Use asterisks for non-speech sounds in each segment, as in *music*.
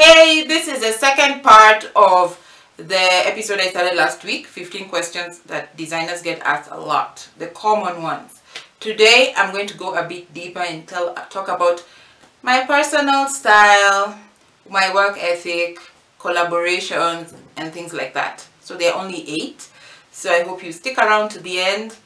Hey, this is the second part of the episode I started last week 15 questions that designers get asked a lot, the common ones. Today I'm going to go a bit deeper and tell, talk about my personal style, my work ethic, collaborations, and things like that. So there are only eight. So I hope you stick around to the end.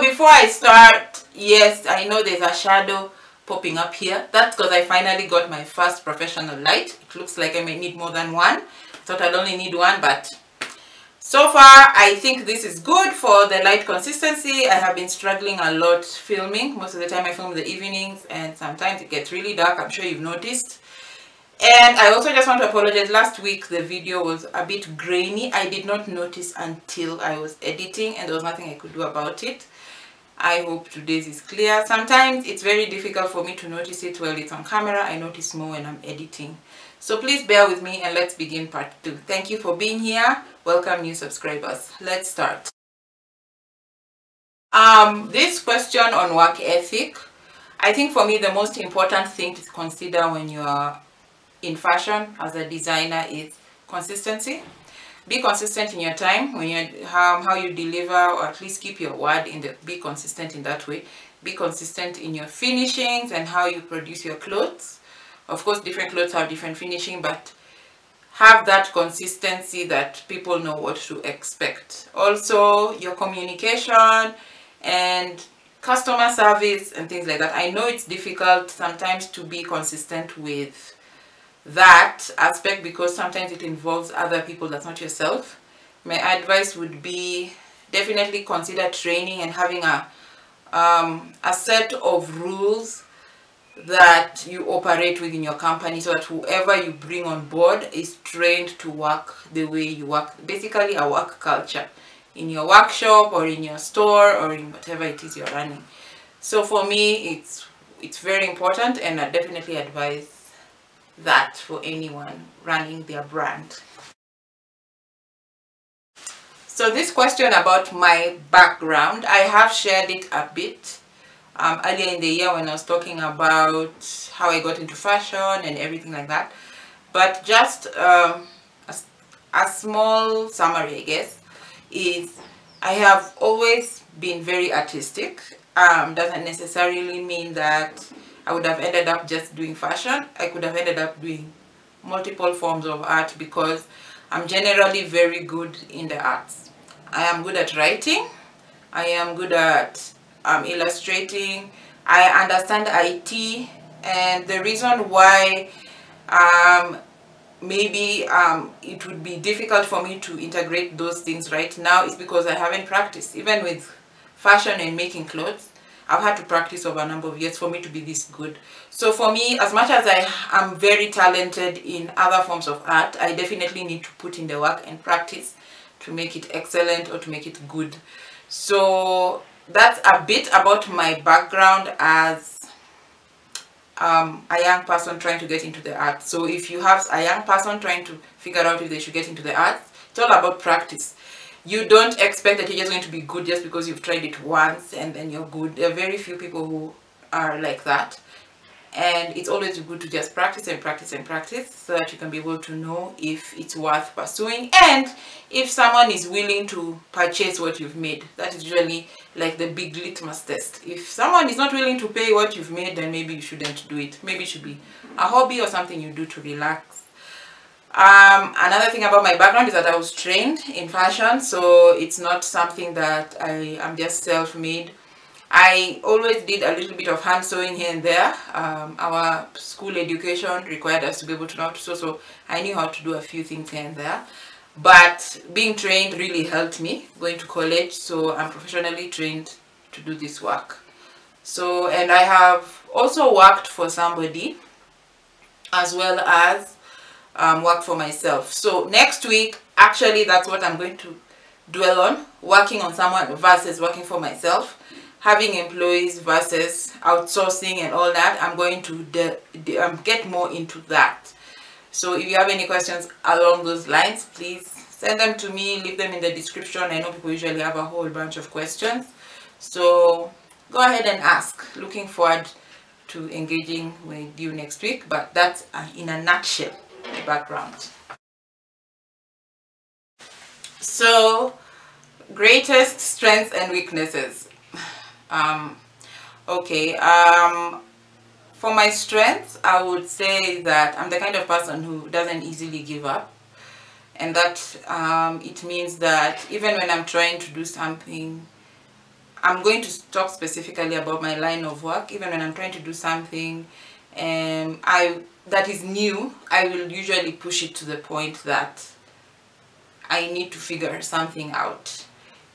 Before I start, yes, I know there's a shadow popping up here. That's because I finally got my first professional light. It looks like I may need more than one. Thought I'd only need one, but so far I think this is good for the light consistency. I have been struggling a lot filming. Most of the time I film the evenings and sometimes it gets really dark. I'm sure you've noticed. And I also just want to apologize. Last week the video was a bit grainy. I did not notice until I was editing and there was nothing I could do about it. I hope today's is clear. Sometimes it's very difficult for me to notice it while it's on camera. I notice more when I'm editing. So please bear with me and let's begin part 2. Thank you for being here. Welcome new subscribers. Let's start. Um, this question on work ethic, I think for me the most important thing to consider when you are in fashion as a designer is consistency. Be consistent in your time when you um, how you deliver or at least keep your word in the be consistent in that way. Be consistent in your finishings and how you produce your clothes. Of course different clothes have different finishing but have that consistency that people know what to expect. Also your communication and customer service and things like that. I know it's difficult sometimes to be consistent with that aspect because sometimes it involves other people that's not yourself. My advice would be definitely consider training and having a um, a set of rules that you operate within your company so that whoever you bring on board is trained to work the way you work basically a work culture in your workshop or in your store or in whatever it is you're running. So for me it's it's very important and I definitely advise that for anyone running their brand. So this question about my background, I have shared it a bit um, earlier in the year when I was talking about how I got into fashion and everything like that. But just um, a, a small summary, I guess, is I have always been very artistic. Um, doesn't necessarily mean that I would have ended up just doing fashion. I could have ended up doing multiple forms of art because I'm generally very good in the arts. I am good at writing. I am good at um, illustrating. I understand IT and the reason why um, maybe um, it would be difficult for me to integrate those things right now is because I haven't practiced. Even with fashion and making clothes, I've had to practice over a number of years for me to be this good. So for me, as much as I am very talented in other forms of art, I definitely need to put in the work and practice to make it excellent or to make it good. So that's a bit about my background as um, a young person trying to get into the art. So if you have a young person trying to figure out if they should get into the art, it's all about practice you don't expect that you're just going to be good just because you've tried it once and then you're good. There are very few people who are like that. And it's always good to just practice and practice and practice so that you can be able to know if it's worth pursuing and if someone is willing to purchase what you've made. That is usually like the big litmus test. If someone is not willing to pay what you've made then maybe you shouldn't do it. Maybe it should be a hobby or something you do to relax um, another thing about my background is that I was trained in fashion, so it's not something that I am just self-made. I always did a little bit of hand sewing here and there. Um, our school education required us to be able to know to sew, so I knew how to do a few things here and there. But being trained really helped me going to college, so I'm professionally trained to do this work. So, and I have also worked for somebody as well as um, work for myself. So next week, actually, that's what I'm going to dwell on, working on someone versus working for myself, having employees versus outsourcing and all that. I'm going to um, get more into that. So if you have any questions along those lines, please send them to me leave them in the description i know people usually have a whole bunch of questions so go ahead and ask looking forward to engaging with you next week but that's in a nutshell background. So greatest strengths and weaknesses. Um okay um for my strengths i would say that i'm the kind of person who doesn't easily give up. And that um, it means that even when i'm trying to do something i'm going to talk specifically about my line of work. Even when i'm trying to do something and i that is new i will usually push it to the point that i need to figure something out.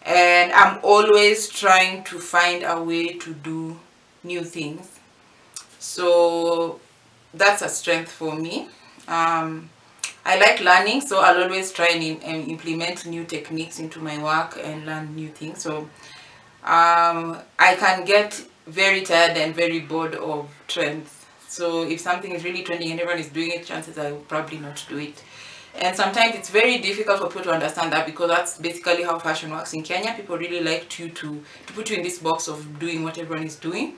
And I'm always trying to find a way to do new things. So that's a strength for me. Um, I like learning so I'll always try and, and, implement new techniques into my work and learn new things. So um, I can get very tired and very bored of trends so if something is really trending and everyone is doing it chances I will probably not do it. And sometimes it's very difficult for people to understand that because that's basically how fashion works. In Kenya people really like you to to put you in this box of doing what everyone is doing.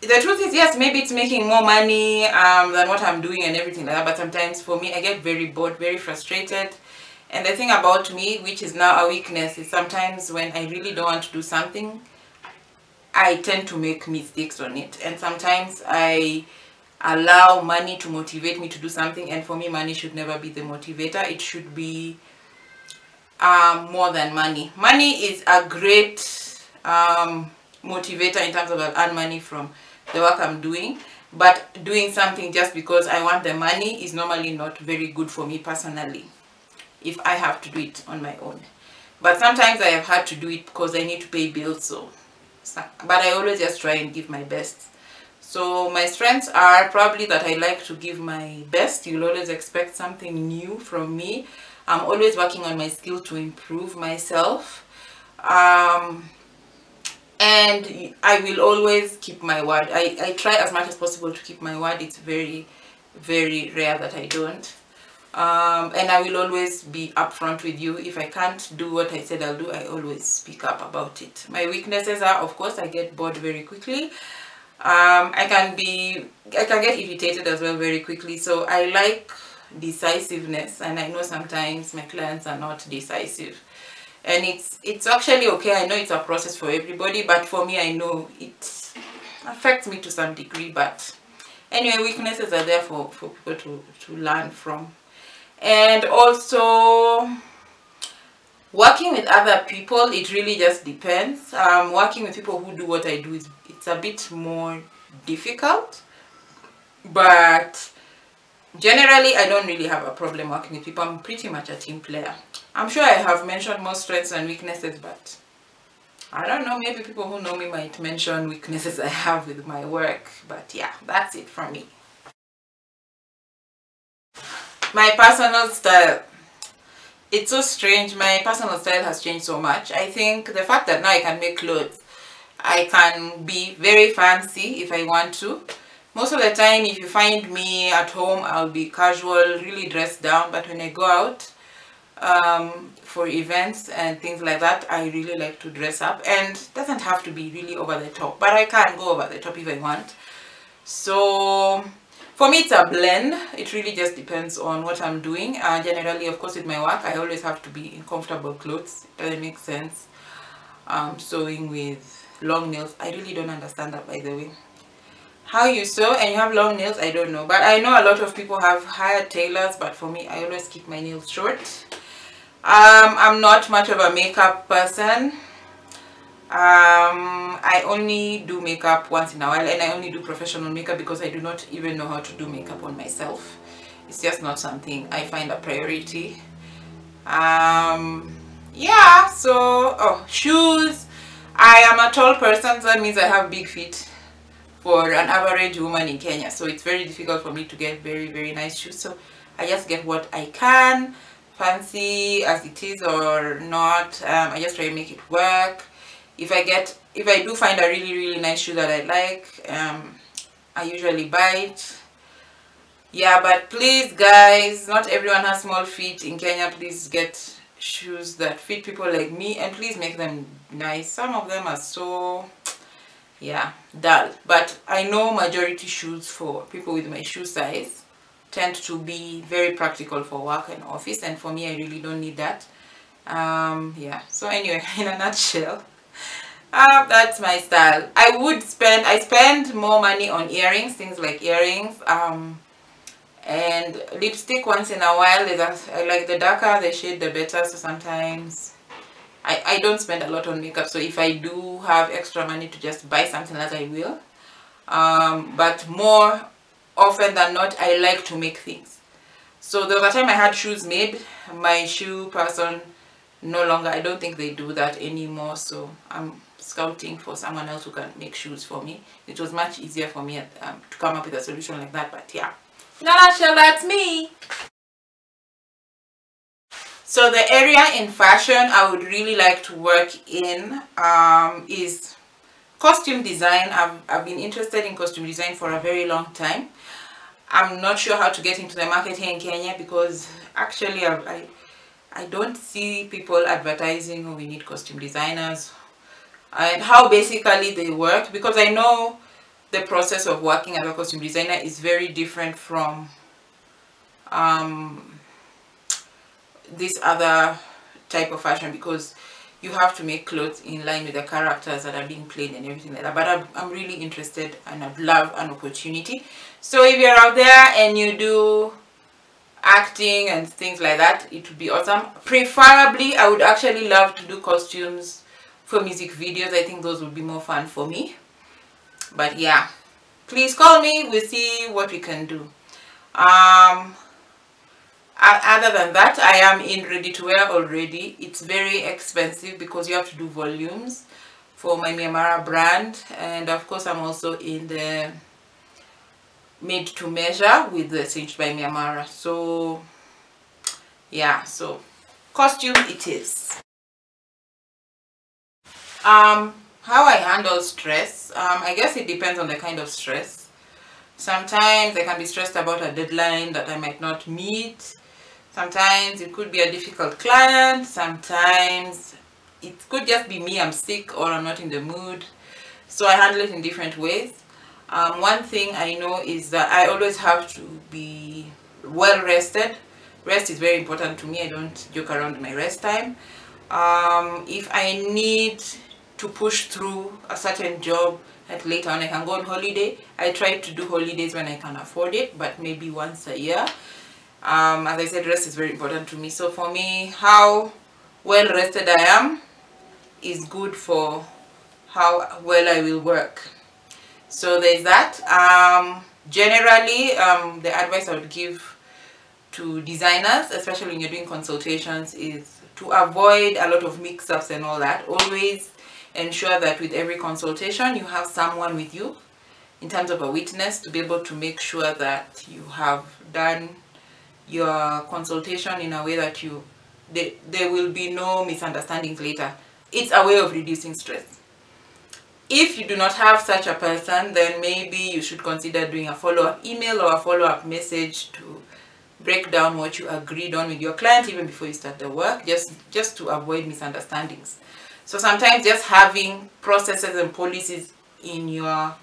The truth is yes maybe it's making more money um, than what I'm doing and everything like that but sometimes for me I get very bored very frustrated. And the thing about me which is now a weakness is sometimes when I really don't want to do something I tend to make mistakes on it. And sometimes I allow money to motivate me to do something and for me money should never be the motivator. It should be um, more than money. Money is a great um, motivator in terms of I earn money from the work I'm doing. But doing something just because I want the money is normally not very good for me personally if I have to do it on my own. But sometimes I have had to do it because I need to pay bills so but I always just try and give my best so my strengths are probably that I like to give my best. You'll always expect something new from me. I'm always working on my skill to improve myself. Um, and I will always keep my word. I, I try as much as possible to keep my word. It's very, very rare that I don't. Um, and I will always be upfront with you. If I can't do what I said I'll do, I always speak up about it. My weaknesses are, of course, I get bored very quickly. Um, I can be I can get irritated as well very quickly. So I like decisiveness and I know sometimes my clients are not decisive. And it's it's actually okay. I know it's a process for everybody but for me I know it affects me to some degree. But anyway weaknesses are there for, for people to, to learn from and also working with other people it really just depends. Um, working with people who do what I do is it's a bit more difficult. But generally I don't really have a problem working with people. I'm pretty much a team player. I'm sure I have mentioned more strengths and weaknesses but I don't know. Maybe people who know me might mention weaknesses I have with my work. But yeah that's it from me my personal style it's so strange. My personal style has changed so much. I think the fact that now i can make clothes i can be very fancy if i want to. Most of the time if you find me at home i'll be casual really dressed down. But when i go out um, for events and things like that i really like to dress up. And doesn't have to be really over the top but i can go over the top if i want. So for me, it's a blend. It really just depends on what I'm doing. Uh, generally, of course, with my work, I always have to be in comfortable clothes. Does it make sense? Um, sewing with long nails. I really don't understand that, by the way. How you sew and you have long nails, I don't know. But I know a lot of people have hired tailors, but for me, I always keep my nails short. Um, I'm not much of a makeup person um i only do makeup once in a while and i only do professional makeup because i do not even know how to do makeup on myself. It's just not something i find a priority. Um yeah so oh shoes. I am a tall person so that means i have big feet for an average woman in kenya. So it's very difficult for me to get very very nice shoes. So i just get what i can fancy as it is or not. Um, i just try to make it work if I get if I do find a really really nice shoe that I like um, I usually buy it. Yeah but please guys not everyone has small feet in Kenya. Please get shoes that fit people like me and please make them nice. Some of them are so yeah dull. But I know majority shoes for people with my shoe size tend to be very practical for work and office and for me I really don't need that. Um yeah. So anyway *laughs* in a nutshell uh, that's my style. I would spend I spend more money on earrings things like earrings um and lipstick once in a while I like the darker the shade the better so sometimes I, I don't spend a lot on makeup so if I do have extra money to just buy something that I will. Um, but more often than not I like to make things. So was a time I had shoes made my shoe person no longer I don't think they do that anymore so I'm scouting for someone else who can make shoes for me. It was much easier for me um, to come up with a solution like that but yeah. In that's me? So the area in fashion I would really like to work in um, is costume design. I've, I've been interested in costume design for a very long time. I'm not sure how to get into the market here in Kenya because actually I, I, I don't see people advertising oh, we need costume designers and how basically they work because I know the process of working as a costume designer is very different from um, this other type of fashion because you have to make clothes in line with the characters that are being played and everything like that. But I'm, I'm really interested and I'd love an opportunity. So if you're out there and you do acting and things like that it would be awesome. Preferably I would actually love to do costumes for music videos I think those would be more fun for me. But yeah please call me we'll see what we can do. Um other than that i am in ready to wear already. It's very expensive because you have to do volumes for my Mia Mara brand. And of course I'm also in the made to measure with the Cinched by Mia Mara so yeah so costume it is um how I handle stress um, I guess it depends on the kind of stress sometimes I can be stressed about a deadline that I might not meet Sometimes it could be a difficult client. Sometimes it could just be me, I'm sick or I'm not in the mood. So I handle it in different ways. Um, one thing I know is that I always have to be well rested. Rest is very important to me. I don't joke around my rest time. Um, if I need to push through a certain job at later on. I can go on holiday. I try to do holidays when I can afford it, but maybe once a year. Um, as I said rest is very important to me. So for me how well rested I am is good for how well I will work. So there's that. Um, generally um, the advice I would give to designers especially when you're doing consultations is to avoid a lot of mix-ups and all that. Always ensure that with every consultation you have someone with you in terms of a witness to be able to make sure that you have done your consultation in a way that you they, there will be no misunderstandings later. It's a way of reducing stress. If you do not have such a person then maybe you should consider doing a follow-up email or a follow-up message to break down what you agreed on with your client even before you start the work just just to avoid misunderstandings so sometimes just having processes and policies in your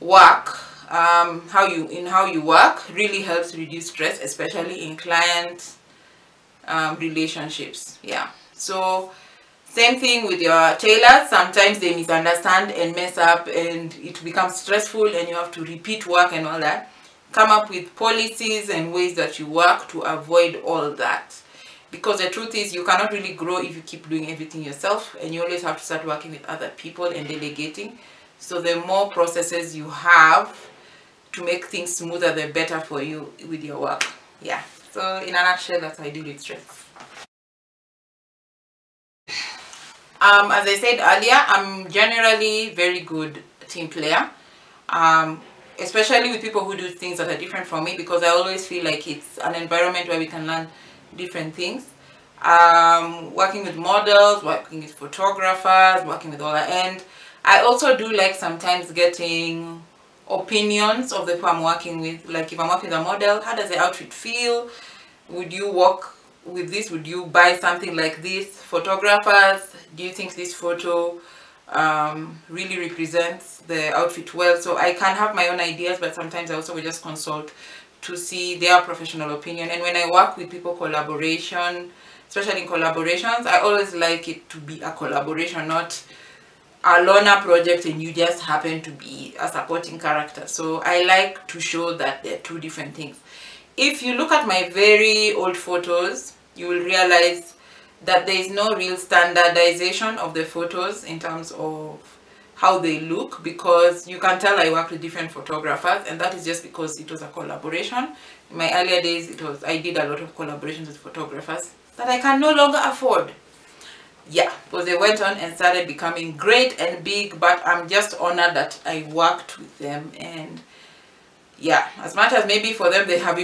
work um, how you in how you work really helps reduce stress especially in client um, relationships. Yeah. So same thing with your tailors. Sometimes they misunderstand and mess up and it becomes stressful and you have to repeat work and all that. Come up with policies and ways that you work to avoid all that because the truth is you cannot really grow if you keep doing everything yourself and you always have to start working with other people and delegating. So the more processes you have to make things smoother the better for you with your work. Yeah. So in a nutshell that's how I deal with stress. Um, as I said earlier I'm generally very good team player. Um, especially with people who do things that are different from me because I always feel like it's an environment where we can learn different things um, working with models working with photographers working with all that and I also do like sometimes getting opinions of the people I'm working with. Like if I'm working with a model, how does the outfit feel? Would you work with this? Would you buy something like this? Photographers, do you think this photo um, really represents the outfit well? So I can have my own ideas, but sometimes I also will just consult to see their professional opinion. And when I work with people collaboration, especially in collaborations, I always like it to be a collaboration, not a loner project and you just happen to be a supporting character. So I like to show that they're two different things. If you look at my very old photos, you will realize that there is no real standardization of the photos in terms of how they look because you can tell I work with different photographers and that is just because it was a collaboration. In my earlier days, it was I did a lot of collaborations with photographers that I can no longer afford. Yeah because they went on and started becoming great and big but i'm just honored that i worked with them. And yeah as much as maybe for them they have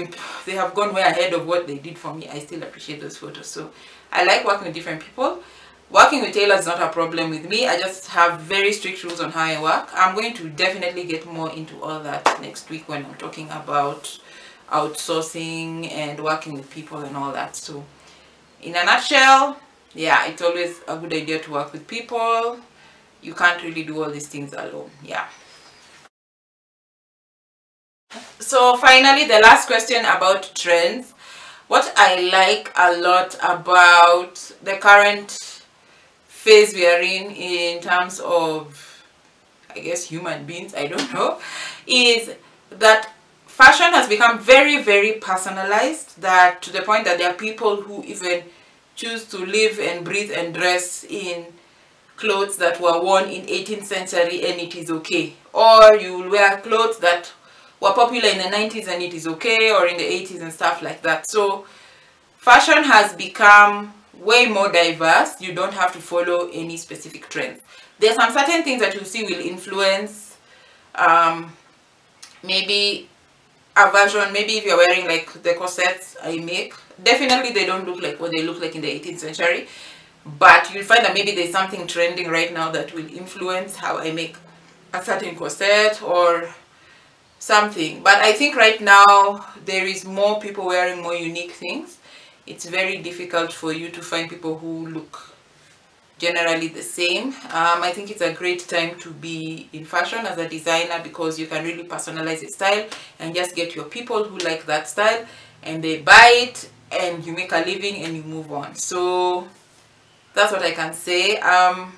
they have gone way ahead of what they did for me i still appreciate those photos. So i like working with different people working with tailors is not a problem with me. I just have very strict rules on how i work. I'm going to definitely get more into all that next week when i'm talking about outsourcing and working with people and all that. So in a nutshell yeah it's always a good idea to work with people. You can't really do all these things alone. Yeah. So finally the last question about trends. What i like a lot about the current phase we are in in terms of i guess human beings i don't know is that fashion has become very very personalized that to the point that there are people who even choose to live and breathe and dress in clothes that were worn in 18th century and it is okay. Or you will wear clothes that were popular in the 90s and it is okay or in the 80s and stuff like that. So fashion has become way more diverse you don't have to follow any specific trend there's some certain things that you see will influence um, maybe a version maybe if you're wearing like the corsets I make definitely they don't look like what they look like in the 18th century but you'll find that maybe there's something trending right now that will influence how I make a certain corset or something. But I think right now there is more people wearing more unique things it's very difficult for you to find people who look generally the same. Um, I think it's a great time to be in fashion as a designer because you can really personalize your style and just get your people who like that style and they buy it and you make a living and you move on. So that's what I can say. Um,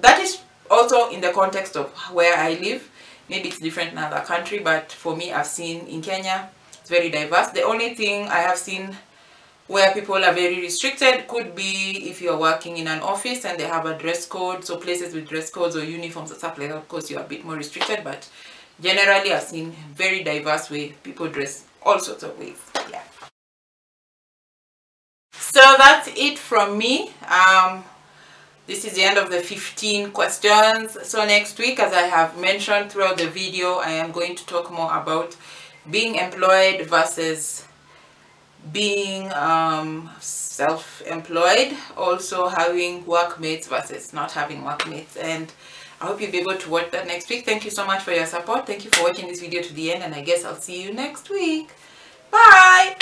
that is also in the context of where I live. Maybe it's different in another country but for me I've seen in Kenya it's very diverse. The only thing I have seen where people are very restricted. Could be if you're working in an office and they have a dress code. So places with dress codes or uniforms or stuff like that of course you're a bit more restricted. But generally I've seen very diverse way people dress all sorts of ways. Yeah. So that's it from me. Um, this is the end of the 15 questions. So next week as i have mentioned throughout the video i am going to talk more about being employed versus being um, self-employed also having workmates versus not having workmates. And i hope you'll be able to watch that next week. Thank you so much for your support. Thank you for watching this video to the end and i guess i'll see you next week. Bye